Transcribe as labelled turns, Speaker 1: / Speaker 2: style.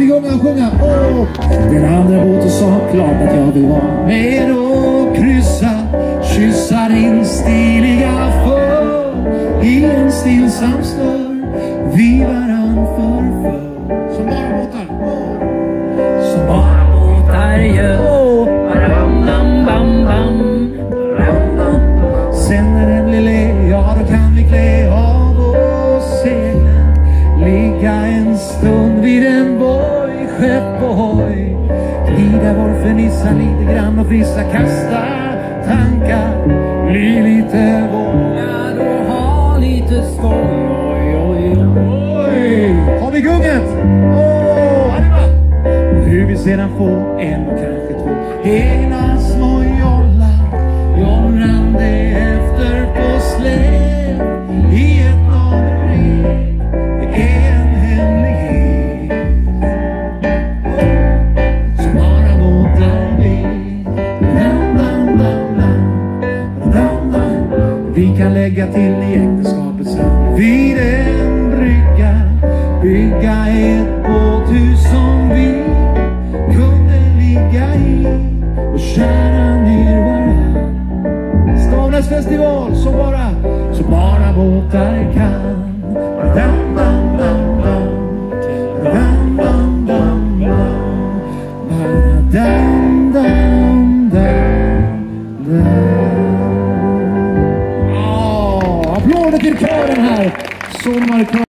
Speaker 1: vi sjunga och sjunga? Den andra båten sa klart att jag vill vara med och kryssa. Kyssa din stiliga för i en stillsam stör. Vi varann förför. Ligga en stund vid en boj, skepp och hoj. Glida vår fernissa lite grann och frissa, kasta tankar. Bli lite vågad
Speaker 2: och ha lite skoj. Oj, oj,
Speaker 1: oj. Har vi gunget? Åh, oh, hur vi sedan får en och kanske två Vi kan lägga till i äktenskapets namn vid en brygga. Bygga ett båthus som vi kunde ligga i och skära ner varann. Skavnäs festival som bara, som bara båtar kan. Dam, dam, dam, dam. Dam, dam, dam, dam. Dam applåder till kören här. Så.